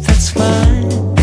that's fine.